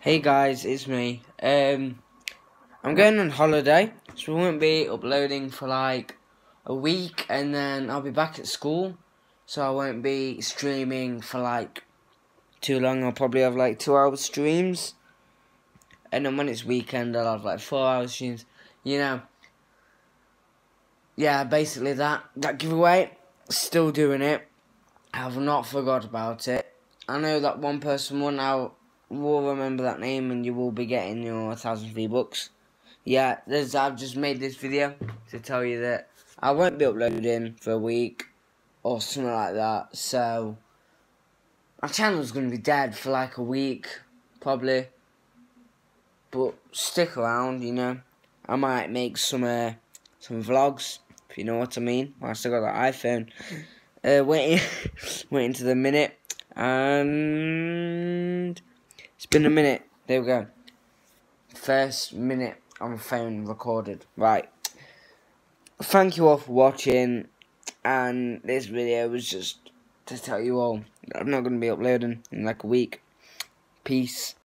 Hey guys, it's me. Um, I'm going on holiday, so we won't be uploading for like a week, and then I'll be back at school, so I won't be streaming for like too long. I'll probably have like two hour streams, and then when it's weekend, I'll have like four hour streams. You know, yeah, basically that that giveaway. Still doing it. I have not forgot about it. I know that one person won out will remember that name and you will be getting your 1000 V-Bucks. Yeah, there's, I've just made this video to tell you that I won't be uploading for a week or something like that. So, my channel's going to be dead for like a week, probably. But stick around, you know. I might make some uh, some vlogs, if you know what I mean. I still got that iPhone. Uh, waiting, waiting to the minute. And it's been a minute. There we go. First minute on the phone recorded. Right. Thank you all for watching. And this video was just to tell you all I'm not going to be uploading in like a week. Peace.